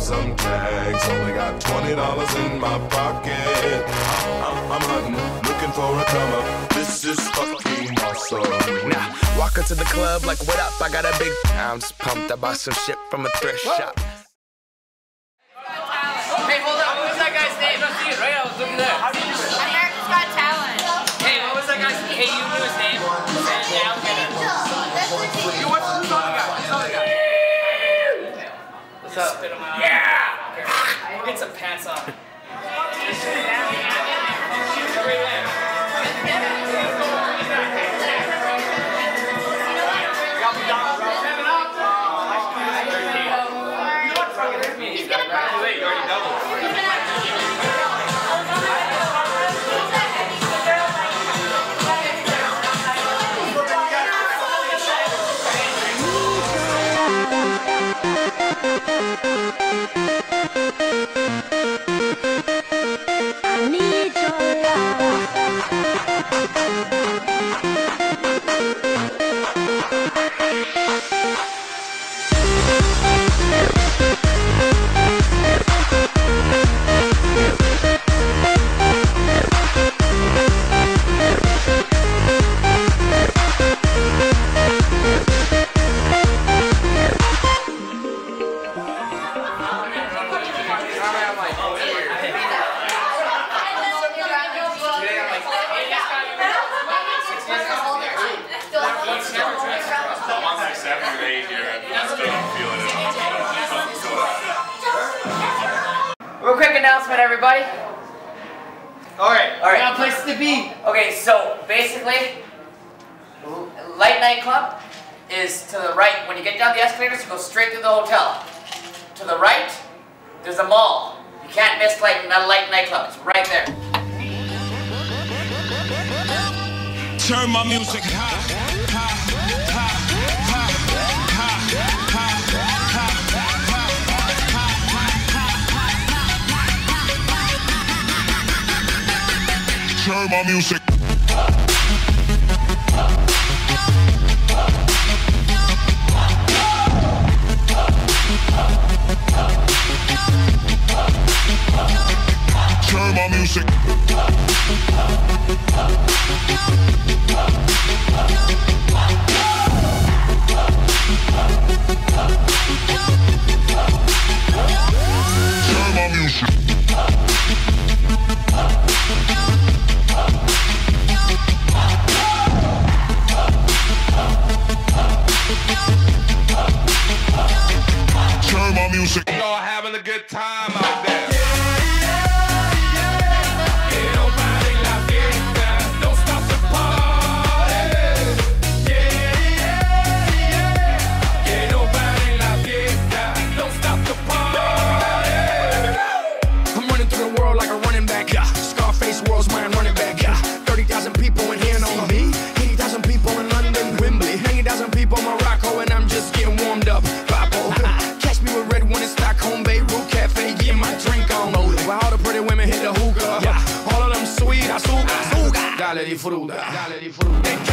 gonna some tags. Only got twenty dollars in my pocket. I'm, I'm hunting, looking for a come up. This is fucking awesome. Now, walk into the club like, what up? I got a big. I'm just pumped. I bought some shit from a thrift shop. Hey, hold on. What was that guy's name? I see it right. I was looking there. America's Got Talent. Hey, what was that guy's? Hey, you knew his name? Yeah, I'll get it. You what's the other guy? Who's the other guy? What's up? get some pants on. Real quick announcement, everybody. All right, All right. we got places to be. Okay, so basically, Light Night Club is to the right. When you get down the escalators, you go straight through the hotel. To the right, there's a mall. You can't miss Light, Light Night Club. It's right there. Turn my music high. Turn my music. Turn my music. The world like a running back. Yeah. Scarface world's my running back. Yeah. 30,000 people in here know me. 80,000 people in London, Wembley. 90,000 people in Morocco, and I'm just getting warmed up. Papo. Catch me with red one in Stockholm, Beirut Cafe, getting my drink on. While all the pretty women hit the hookah. Yeah. All of them sweet, azúcar, azúcar. Dale di fruta. Dale di fruta.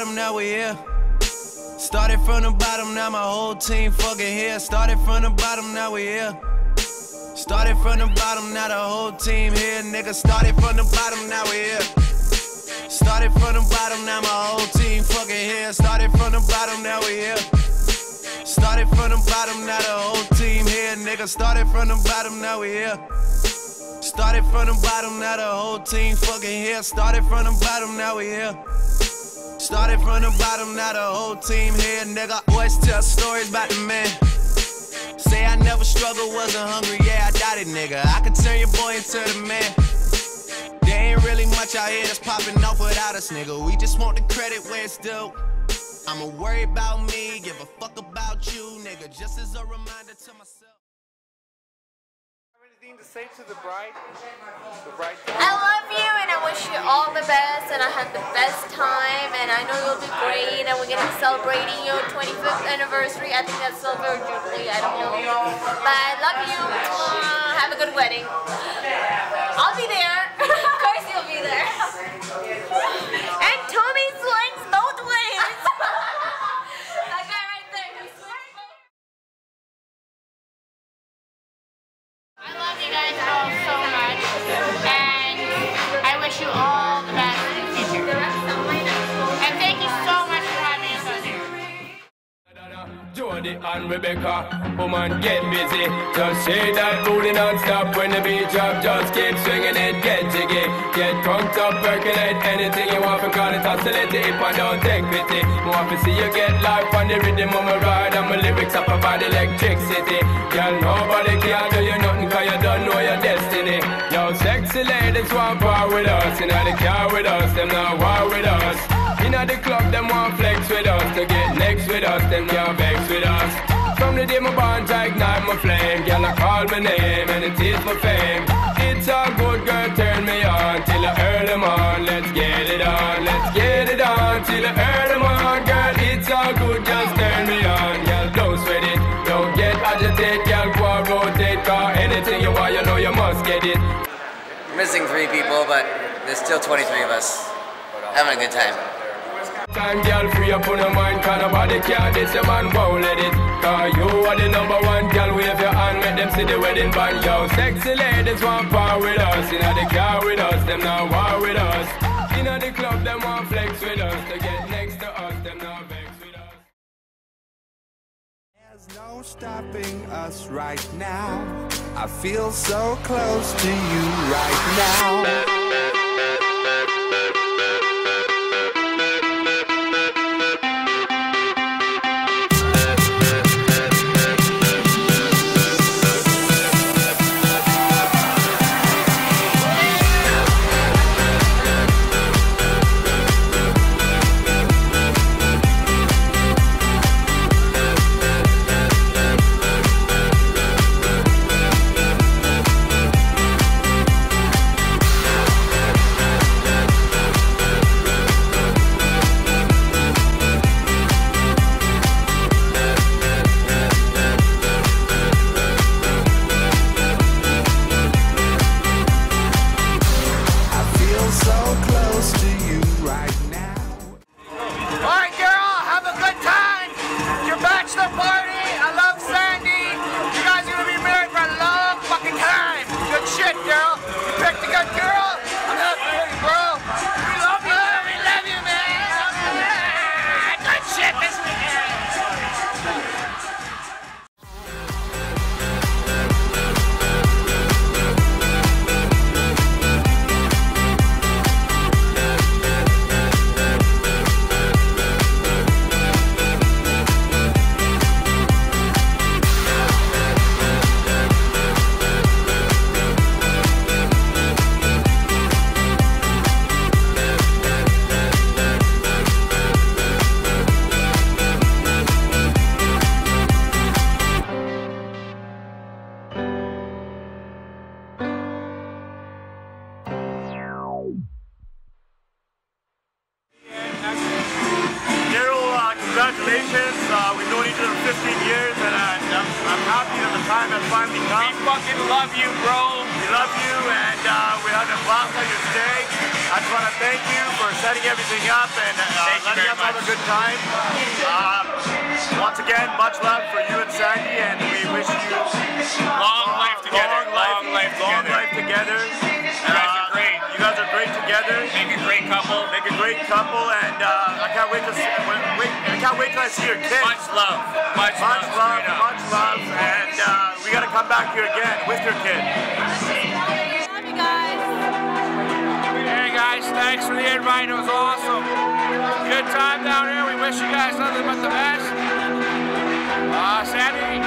Bottom, now we here. Started from the bottom, now my whole team fucking here. Started from the bottom, now we here. Started from the bottom, now the whole team here. Nigga, started from the bottom, now we here. Started from the bottom, now my whole team fucking here. Started from the bottom, now we here. Started from the bottom, now the whole team here. Nigga, started from the bottom, now we here. Started from the bottom, now the whole team fucking here. Started from the bottom, now we here. Started from the bottom, now the whole team here. Nigga, always tell stories about the man. Say I never struggled, wasn't hungry, yeah, I doubt it, nigga. I could turn your boy into the man. There ain't really much out here that's popping off without us, nigga. We just want the credit where it's due. I'ma worry about me, give a fuck about you, nigga. Just as a reminder to myself. Anything to say to the bride? The bride. I love you and I wish you all the best and I had the best time and I know you'll do great and we're gonna be celebrating your 25th anniversary. I think that's Silver Jubilee, I don't know. But I love you. Have a good wedding. I'll be there. And Rebecca, woman get busy. Just shake that booty non-stop when the beat drop. Just keep swinging it, get jiggy. Get drunk up, percolate anything you want because it's oscillating if I don't take pity. Want to see you get life on the rhythm of my ride and my lyrics up about electricity. Girl, nobody can do you nothing cause you don't know your destiny. Yo, sexy ladies want part with us. You know the car with us, them not war with us. The club, them want flex with us. To get next with us, them can't vex with us. From the day my bond, I ignite my flame. Girl, I call my name and it is my fame. It's good, girl, turn me on till I earn them on. Let's get it on, let's get it on till I earn them on. Girl, it's good, just turn me on. Girl, don't sweat it, don't get agitated. Girl, go rotate, car anything you want, you know you must get it. Missing three people, but there's still 23 of us. Having a good time. Time, girl, free up on your mind, cause nobody care, this your man won't let it. Cause you are the number one, girl, wave your hand, make them see the wedding band, yo. Sexy ladies want part with us, in the car with us, them not war with us. In the club, them want flex with us, to get next to us, them not vex with us. There's no stopping us right now. I feel so close to you right now. Congratulations. Uh, we've known each other for 15 years, and uh, I'm, I'm happy that the time has finally come. We fucking love you, bro. You love you, and uh, we had a blast on your stay. I just want to thank you for setting everything up and uh, letting us have a good time. Um, once again, much love for you and Sandy, and we wish you Long life together. Long life, Long life long life together. Couple. Make a great couple, and uh, I can't wait to see. Wait, I can't wait till I see your kids. Much love. Much, Much love, straight up. much love, and uh, we gotta come back here again with your kid. Love you guys. Hey guys, thanks for the invite. It was awesome. Good time down here. We wish you guys nothing but the best. Uh, Sandy,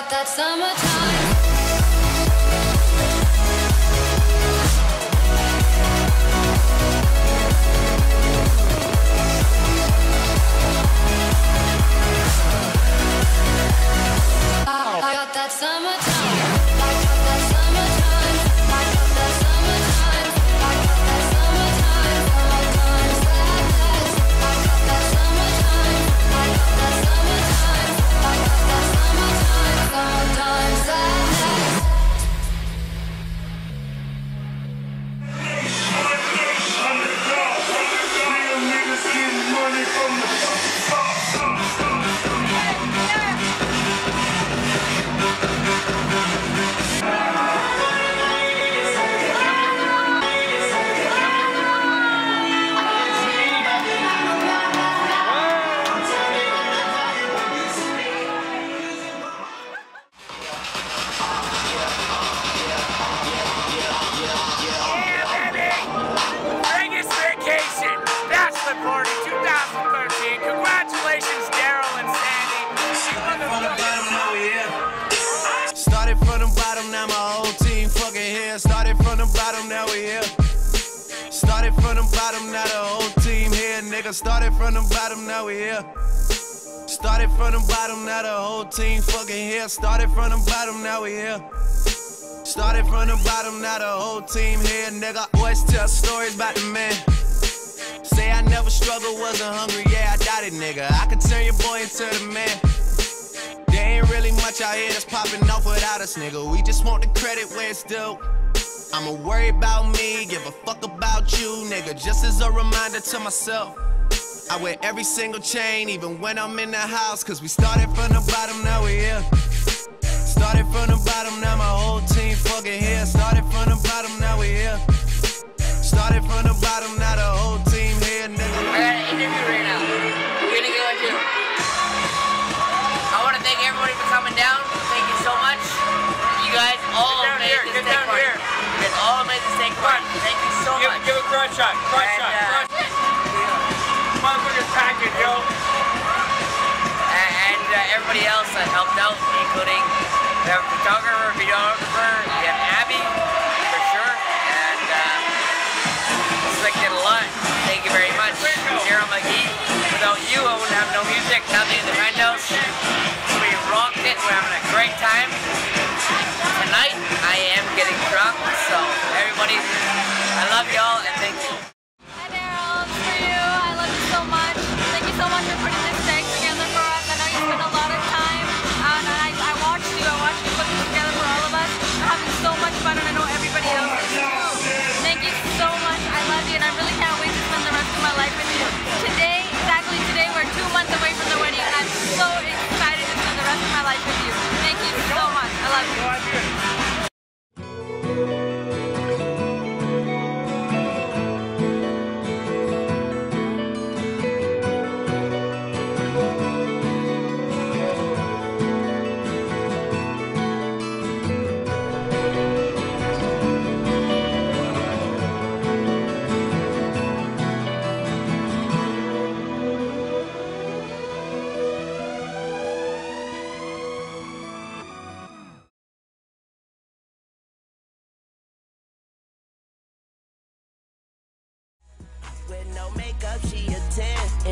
got that summertime. Team fucking here. Started from the bottom, now we here. Started from the bottom, now the whole team here, nigga. Always tell stories about the man. Say I never struggled, wasn't hungry, yeah, I doubt it, nigga. I could turn your boy into the man. There ain't really much out here that's popping off without us, nigga. We just want the credit where it's due. I'ma worry about me, give a fuck about you, nigga. Just as a reminder to myself. I wear every single chain, even when I'm in the house. Cause we started from the bottom, now we here. Started from the bottom, now my whole team fucking here. Started from the bottom, now we here. Started from the bottom, now the whole team here, nigga. I got an interview right now. We're gonna go into. I want to thank everybody for coming down. Thank you so much. You guys all Get down made here, this get down here. You guys all made this steak party. Thank you so Give, much. give a crotch shot, crotch And, shot, uh, that helped out, including the photographer, videographer, you have Abby, for sure, and uh, did a lot. Thank you very much. Daryl McGee, without you, I wouldn't have no music, nothing in the penthouse. We rocked it, we're having a great time. Tonight, I am getting drunk, so everybody, I love y'all,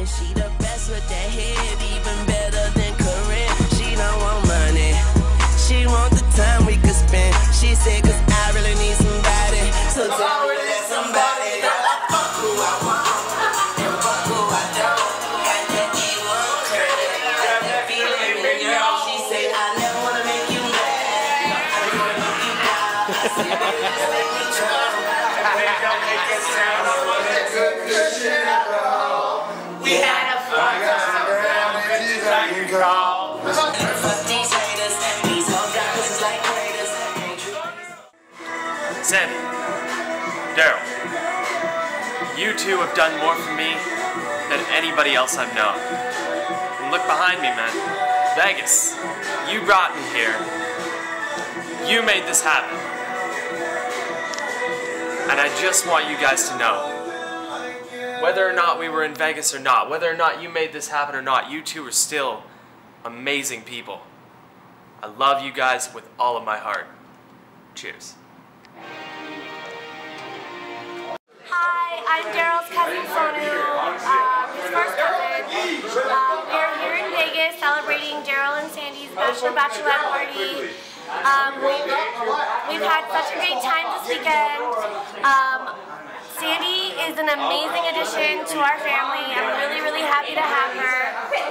she the best with that head, two have done more for me than anybody else I've known. And look behind me, man. Vegas, you brought me here. You made this happen. And I just want you guys to know whether or not we were in Vegas or not, whether or not you made this happen or not, you two are still amazing people. I love you guys with all of my heart. Cheers. I'm Darrel's cousin Sonu, um, his first cousin. Um, we're here in Vegas celebrating Darrel and Sandy's bachelor bachelorette party. Um, we've, had such a great time this weekend. Um, Sandy is an amazing addition to our family. I'm really, really happy to have her.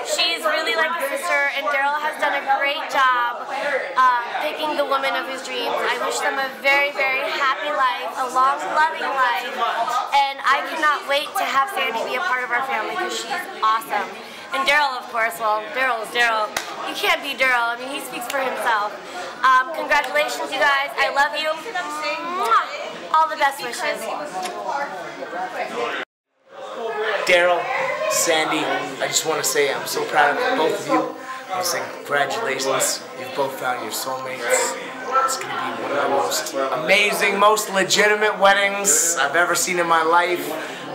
She's really like a sister, and Darrel has done a great job the woman of his dreams. I wish them a very, very happy life, a long, loving life, and I cannot wait to have Sandy be a part of our family because she's awesome. And Darrel, of course, well, Darrel Darrel. You can't be Darrel. I mean, he speaks for himself. Um, congratulations, you guys. I love you. All the best wishes. Darrel, Sandy, I just want to say I'm so proud of both of you. I say congratulations. You've both found your soulmates. It's going to be one of the most amazing, most legitimate weddings I've ever seen in my life.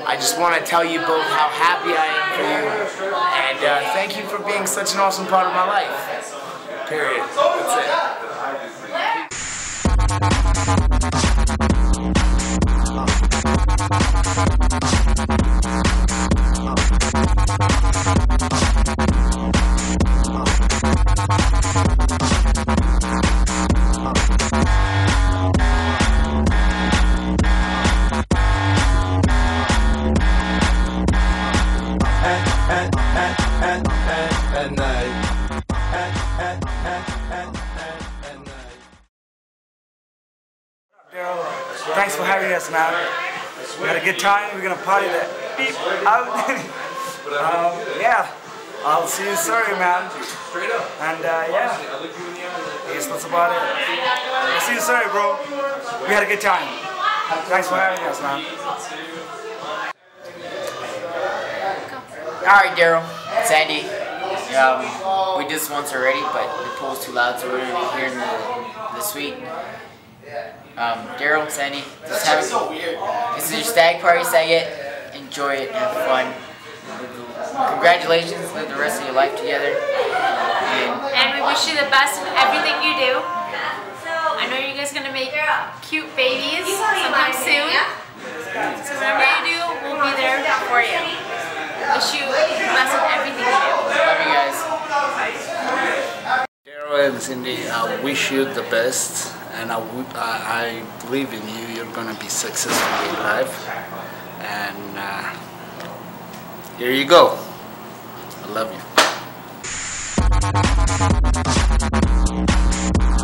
I just want to tell you both how happy I am for you. And uh, thank you for being such an awesome part of my life. Period. That's it. um, yeah. I'll see you sorry, man. Straight up. And uh, yeah. I guess that's about it. I'll see you sorry, bro. We had a good time. Thanks for having us, man. Alright, Darrel, Sandy. Um, we did this once already, but the pool's too loud, so we're gonna be here in the, the suite. Um, Darrel, Sandy, just have This is your stag party segment. Enjoy it, have fun. Congratulations, live the rest of your life together. And And we wish you the best in everything you do. I know you guys are gonna make cute babies sometime soon. So whatever you do, we'll be there for you. Wish you the best in everything you do. love you guys. Darrel and Cindy, I wish you the best, and I I believe in you. You're gonna be successful in life, and uh, here you go. I love you.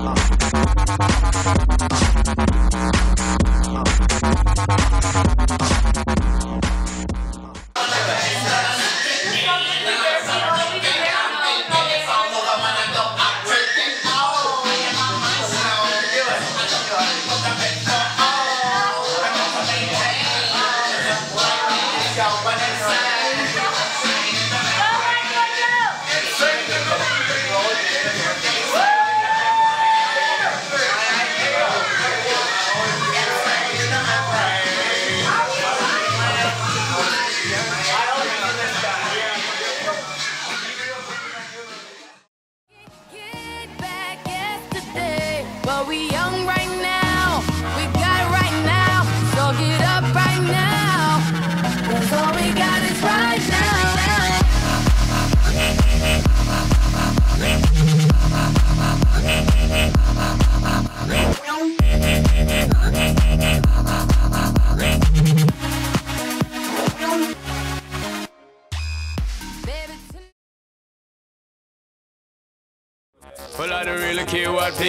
But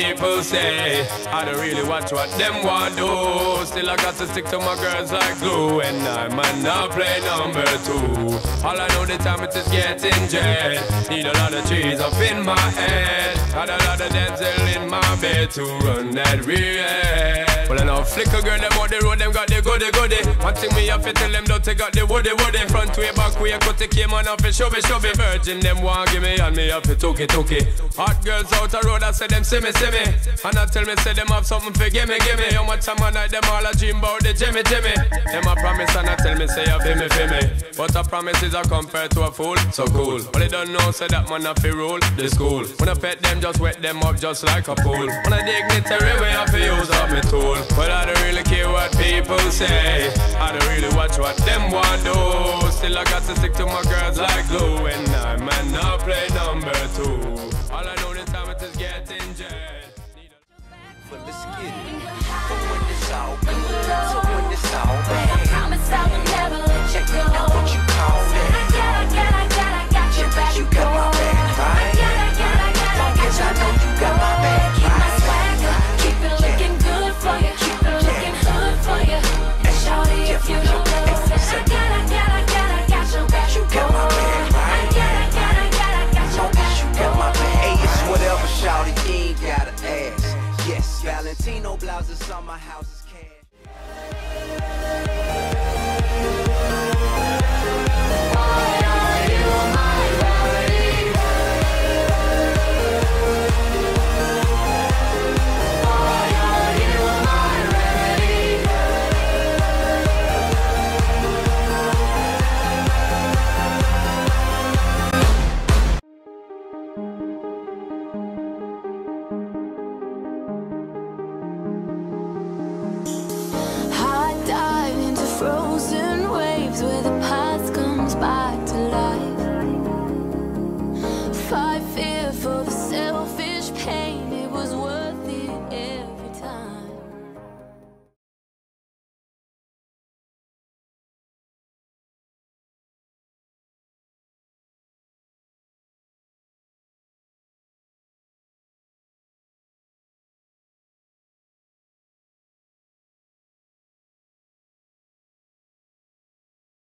people say. I don't really watch what them want do. Still, I got to stick to my girls like glue. And I might not play number two. All I know the time it is getting jet. Need a lot of trees up in my head. Got a lot of dental in my bed to run that real. Well, I know flicker girl, them on the road, them got the goody goody. One thing me have to tell them, don't take out the woody woody. Front way, back way, cut the came on off and show me, show me. Virgin, them want give me, and me have to took it, took it. Hot girls out the road, I say them see me, see me. And I tell me, say them have something for gimme, gimme. How much time I night, them all a dream about the Jimmy, Jimmy. Them a promise and I tell me, say you feel me, feel me. But a promise is a compared to a fool, so cool. But they don't know, say that man have to rule the school. When I pet them, just wet them up just like a pool. When I dignitary, we have to use up me tool. But I don't really care what people say. I don't really watch what them want do. Still I got to stick to my girls like glue. And I might not play number two. All I know this time is getting jet. But let's get it.